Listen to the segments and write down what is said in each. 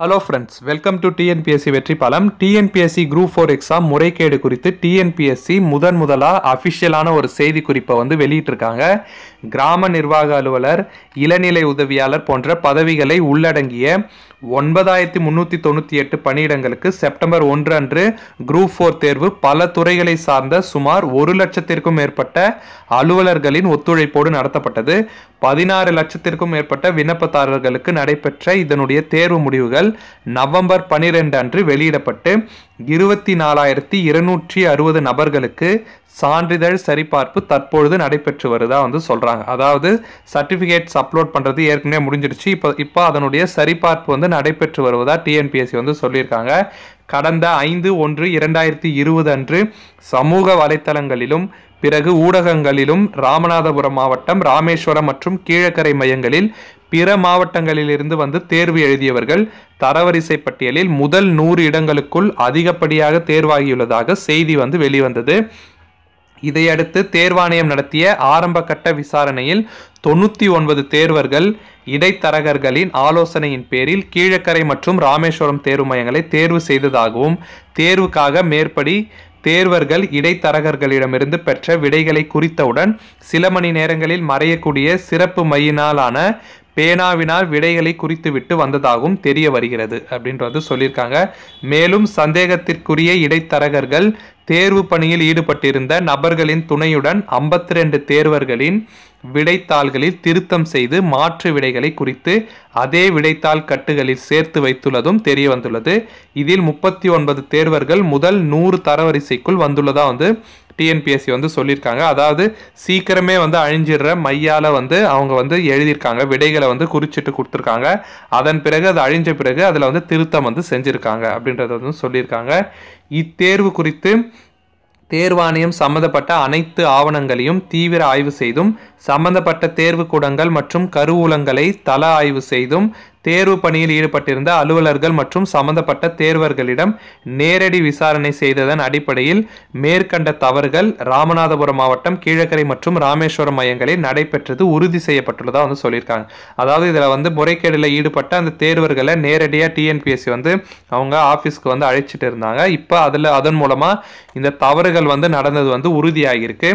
Hello friends welcome to TNPSC வெற்றி பாலம் TNPSC group four exam முறைகேடு குறித்து டிஎன்பிஎஸ்சி முதன் முதலாக அஃபிஷியலான ஒரு செய்தி குறிப்பை வந்து வெளியிட்டிருக்காங்க. கிராம நிர்வாக அலுவலர் இளநிலை உதவியாளர் போன்ற பதவிகளை உள்ளடங்கிய ஒன்பதாயிரத்தி முந்நூற்றி தொண்ணூற்றி எட்டு பணியிடங்களுக்கு செப்டம்பர் ஒன்று அன்று குரூப் ஃபோர் தேர்வு பல துறைகளை சார்ந்த சுமார் ஒரு லட்சத்திற்கும் மேற்பட்ட அலுவலர்களின் ஒத்துழைப்போடு நடத்தப்பட்டது. பதினாறு லட்சத்திற்கும் மேற்பட்ட விண்ணப்பதாரர்களுக்கு நடைபெற்ற இதனுடைய தேர்வு முடிவுகள் நவம்பர் பனிரெண்டு அன்று வெளியிடப்பட்டு இருபத்தி நாலாயிரத்தி இருநூற்றி அறுபது நபர்களுக்கு சான்றிதழ் சரிபார்ப்பு தற்பொழுது நடைபெற்று வருதா வந்து சொல்கிறாங்க அதாவது சர்டிஃபிகேட்ஸ் அப்லோட் பண்ணுறது ஏற்கனவே முடிஞ்சிடுச்சு. இப்போ இப்போ அதனுடைய சரிபார்ப்பு வந்து நடைபெற்று வருவதா டிஎன்பிஎஸ்சி வந்து சொல்லியிருக்காங்க. கடந்த ஐந்து ஒன்று இரண்டாயிரத்தி இருபது அன்று சமூக வலைத்தளங்களிலும் பிறகு ஊடகங்களிலும் ராமநாதபுரம் மாவட்டம் ராமேஸ்வரம் மற்றும் கீழக்கரை மையங்களில் பிற மாவட்டங்களிலிருந்து வந்து தேர்வு எழுதியவர்கள் தரவரிசை பட்டியலில் முதல் நூறு இடங்களுக்குள் அதிகப்படியாக தேர்வாகியுள்ளதாக செய்தி வந்து வெளிவந்தது. இதையடுத்து தேர்வாணையம் நடத்திய ஆரம்ப கட்ட விசாரணையில் தொண்ணூற்றி ஒன்பது தேர்வர்கள் இடைத்தரகர்களின் ஆலோசனையின் பேரில் கீழக்கரை மற்றும் ராமேஸ்வரம் தேர்வு மையங்களை தேர்வு செய்ததாகவும் தேர்வுக்காக மேற்படி தேர்வர்கள் இடைத்தரகர்களிடமிருந்து பெற்ற விடைகளை குறித்தவுடன் சில மணி நேரங்களில் மறையக்கூடிய சிறப்பு மையினாலான பேனாவினால் விடைகளை குறித்துவிட்டு வந்ததாகவும் தெரிய வருகிறது அப்படின்றது சொல்லியிருக்காங்க. மேலும் சந்தேகத்திற்குரிய இடைத்தரகர்கள் தேர்வு பணியில் ஈடுபட்டிருந்த நபர்களின் துணையுடன் ஐம்பத்தி ரெண்டு தேர்வர்களின் விடைத்தாள்களில் திருத்தம் செய்து மாற்று விடைகளை குறித்து அதே விடைத்தாள் கட்டுகளில் சேர்த்து வைத்துள்ளதும் தெரிய வந்துள்ளது. இதில் முப்பத்தி ஒன்பது தேர்வர்கள் முதல் நூறு தரவரிசைக்குள் வந்துள்ளதா வந்து டிஎன்பிஎஸ்சி வந்து சொல்லியிருக்காங்க. அதாவது சீக்கிரமே வந்து அழிஞ்சிடுற மையால் வந்து அவங்க வந்து எழுதியிருக்காங்க. விடைகளை வந்து குறிச்சிட்டு கொடுத்துருக்காங்க. அதன் பிறகு அது அழிஞ்ச பிறகு அதில் வந்து திருத்தம் வந்து செஞ்சுருக்காங்க அப்படின்றத வந்து சொல்லியிருக்காங்க. இத்தேர்வு குறித்து தேர்வாணையம் சம்மந்தப்பட்ட அனைத்து ஆவணங்களையும் தீவிர ஆய்வு செய்தும் சம்பந்தப்பட்ட தேர்வு கூடங்கள் மற்றும் கருவூலங்களை தள ஆய்வு செய்தும் தேர்வு பணியில் ஈடுபட்டிருந்த அலுவலர்கள் மற்றும் சம்பந்தப்பட்ட தேர்வர்களிடம் நேரடி விசாரணை செய்ததன் அடிப்படையில் மேற்கண்ட தவறுகள் ராமநாதபுரம் மாவட்டம் கீழக்கரை மற்றும் ராமேஸ்வரம் மையங்களில் நடைபெற்றது உறுதி செய்யப்பட்டுள்ளதாக வந்து சொல்லியிருக்காங்க. அதாவது இதில் வந்து முறைகேடில் ஈடுபட்ட அந்த தேர்வர்களை நேரடியாக டிஎன்பிஎஸ்சி வந்து அவங்க ஆஃபீஸ்க்கு வந்து அழைச்சிட்டு இருந்தாங்க. இப்போ அதில் அதன் மூலமாக இந்த தவறுகள் வந்து நடந்தது வந்து உறுதியாகியிருக்கு.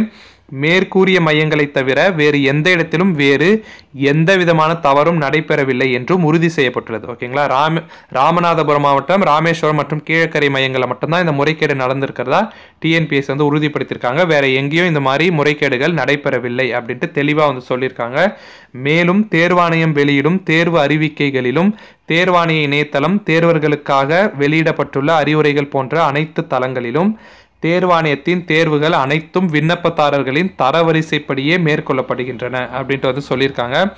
மேற்கூறிய மையங்களை தவிர வேறு எந்த இடத்திலும் வேறு எந்த விதமான தவறும் நடைபெறவில்லை என்றும் உறுதி செய்யப்பட்டுள்ளது. ஓகேங்களா? ராம ராமநாதபுரம் மாவட்டம் ராமேஸ்வரம் மற்றும் கீழக்கரை மையங்களில் மட்டும்தான் இந்த முறைகேடு நடந்திருக்கிறதா? டிஎன்பிஎஸ் வந்து உறுதிப்படுத்தியிருக்காங்க. வேற எங்கேயும் இந்த மாதிரி முறைகேடுகள் நடைபெறவில்லை அப்படின்ட்டு தெளிவாக வந்து சொல்லியிருக்காங்க. மேலும் தேர்வாணையம் வெளியிடும் தேர்வு அறிவிக்கைகளிலும் தேர்வாணைய இணையதளம் தேர்வர்களுக்காக வெளியிடப்பட்டுள்ள அறிவுரைகள் போன்ற அனைத்து தளங்களிலும் தேர்வாணையத்தின் தேர்வுகள் அனைத்தும் விண்ணப்பதாரர்களின் தரவரிசைப்படியே மேற்கொள்ளப்படுகின்றன அப்படின்ட்டு வந்து சொல்லியிருக்காங்க.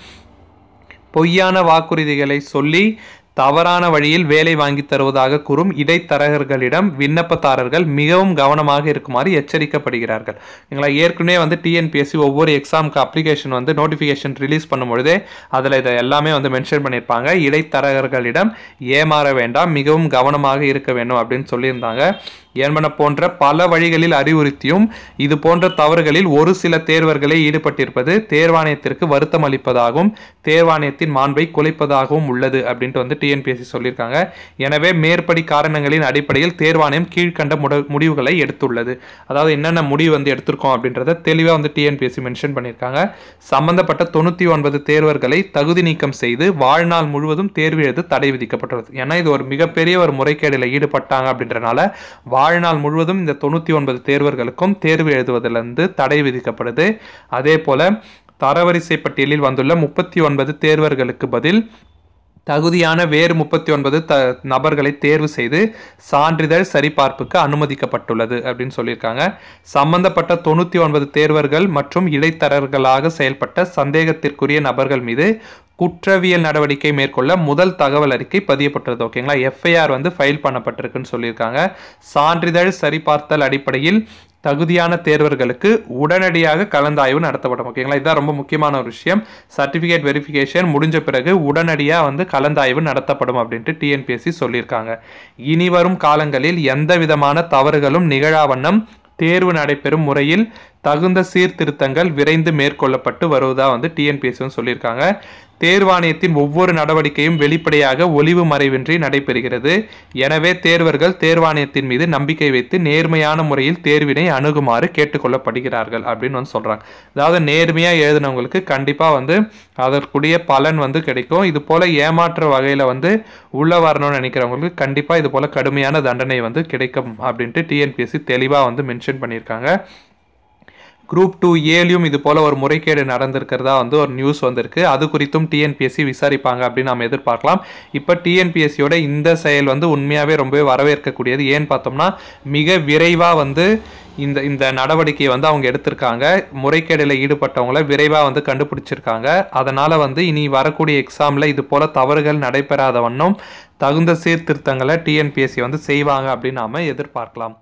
பொய்யான வாக்குறுதிகளை சொல்லி தவறான வழியில் வேலை வாங்கி தருவதாக கூறும் இடைத்தரகர்களிடம் விண்ணப்பதாரர்கள் மிகவும் கவனமாக இருக்குமாறு எச்சரிக்கப்படுகிறார்கள். எங்களை ஏற்கனவே வந்து டிஎன்பிஎஸ்சி ஒவ்வொரு எக்ஸாமுக்கு அப்ளிகேஷன் வந்து நோட்டிஃபிகேஷன் ரிலீஸ் பண்ணும்பொழுதே அதில் இதை எல்லாமே வந்து மென்ஷன் பண்ணியிருப்பாங்க. இடைத்தரகர்களிடம் ஏமாற வேண்டாம் மிகவும் கவனமாக இருக்க வேண்டும் அப்படின்னு சொல்லியிருந்தாங்க. என்பன போன்ற பல வழிகளில் அறிவுறுத்தியும் இது போன்ற தவறுகளில் ஒரு சில தேர்வர்களே ஈடுபட்டிருப்பது தேர்வாணையத்திற்கு வருத்தம் அளிப்பதாகவும் தேர்வாணையத்தின் மாண்பை குலைப்பதாகவும் உள்ளது அப்படின்ட்டு வந்து டிஎன்பிஎஸ்சி சொல்லியிருக்காங்க. எனவே மேற்படி காரணங்களின் அடிப்படையில் தேர்வாணையம் கீழ்கண்ட முட முடிவுகளை எடுத்துள்ளது. அதாவது என்னென்ன முடிவு வந்து எடுத்திருக்கோம் அப்படின்றத தெளிவாக வந்து டிஎன்பிஎஸ்சி மென்ஷன் பண்ணியிருக்காங்க. சம்பந்தப்பட்ட தொண்ணூற்றி ஒன்பது தேர்வர்களை தகுதி நீக்கம் செய்து வாழ்நாள் முழுவதும் தேர்வு எழுத தடை விதிக்கப்பட்டுள்ளது. ஏன்னா இது ஒரு மிகப்பெரிய ஒரு முறைகேடில் ஈடுபட்டாங்க அப்படின்றனால வாழ்நாள் முழுவதும் இந்த தொண்ணூற்றி ஒன்பது தேர்வர்களுக்கும் தேர்வு எழுதுவதிலிருந்து தடை விதிக்கப்படுது. அதே போல தரவரிசை பட்டியலில் வந்துள்ள முப்பத்தி ஒன்பது தேர்வர்களுக்கு பதில் தகுதியான வேறு முப்பத்தி ஒன்பது த நபர்களை தேர்வு செய்து சான்றிதழ் சரிபார்ப்புக்கு அனுமதிக்கப்பட்டுள்ளது அப்படின்னு சொல்லியிருக்காங்க. சம்பந்தப்பட்ட தொண்ணூற்றி ஒன்பது தேர்வர்கள் மற்றும் இடைத்தரகர்களாக செயல்பட்ட சந்தேகத்திற்குரிய நபர்கள் மீது குற்றவியல் நடவடிக்கை மேற்கொள்ள முதல் தகவல் அறிக்கை பதியப்பட்டது ஓகேங்களா எஃப்ஐஆர் வந்து ஃபைல் பண்ணப்பட்டிருக்குன்னு சொல்லியிருக்காங்க. சான்றிதழ் சரிபார்த்தல் அடிப்படையில் தகுதியான தேர்வர்களுக்கு உடனடியாக கலந்தாய்வு நடத்தப்படும் ஓகேங்களா இதுதான் ரொம்ப முக்கியமான ஒரு விஷயம். சர்டிஃபிகேட் வெரிஃபிகேஷன் முடிஞ்ச பிறகு உடனடியாக வந்து கலந்தாய்வு நடத்தப்படும் அப்படின்ட்டு டிஎன்பிஎஸ்சி சொல்லியிருக்காங்க. இனி வரும் காலங்களில் எந்த விதமான தவறுகளும் நிகழாவண்ணம் தேர்வு நடைபெறும் முறையில் தகுந்த சீர்திருத்தங்கள் விரைந்து மேற்கொள்ளப்பட்டு வருவதா வந்து டிஎன்பிஎஸ்சின்னு சொல்லியிருக்காங்க. தேர்வாணையத்தின் ஒவ்வொரு நடவடிக்கையும் வெளிப்படையாக ஒளிவு மறைவின்றி நடைபெறுகிறது. எனவே தேர்வர்கள் தேர்வாணையத்தின் மீது நம்பிக்கை வைத்து நேர்மையான முறையில் தேர்வினை அணுகுமாறு கேட்டுக்கொள்ளப்படுகிறார்கள் அப்படின்னு வந்து சொல்கிறாங்க அதாவது நேர்மையாக எழுதினவங்களுக்கு கண்டிப்பாக வந்து அதற்குரிய பலன் வந்து கிடைக்கும். இது போல ஏமாற்ற வகையில் வந்து உள்ளே வரணும்னு நினைக்கிறவங்களுக்கு கண்டிப்பாக இது போல கடுமையான தண்டனை வந்து கிடைக்கும் அப்படின்ட்டு டிஎன்பிஎஸ்சி தெளிவாக வந்து மென்ஷன் பண்ணியிருக்காங்க. குரூப் டூ ஏலையும் இது போல ஒரு முறைகேடு நடந்திருக்கிறதா வந்து ஒரு நியூஸ் வந்திருக்கு. அது குறித்தும் டிஎன்பிஎஸ்சி விசாரிப்பாங்க அப்படின்னு நம்ம எதிர்பார்க்கலாம். இப்போ டிஎன்பிஎஸ்சியோட இந்த செயல் வந்து உண்மையாகவே ரொம்பவே வரவேற்கக்கூடியது. ஏன்னு பார்த்தோம்னா மிக விரைவாக வந்து இந்த இந்த நடவடிக்கையை வந்து அவங்க எடுத்திருக்காங்க. முறைகேடில் ஈடுபட்டவங்கள விரைவாக வந்து கண்டுபிடிச்சிருக்காங்க. அதனால் வந்து இனி வரக்கூடிய எக்ஸாமில் இது போல் தவறுகள் நடைபெறாத வண்ணம் தகுந்த சீர்திருத்தங்களை டிஎன்பிஎஸ்சி வந்து செய்வாங்க அப்படின்னு நாம் எதிர்பார்க்கலாம்.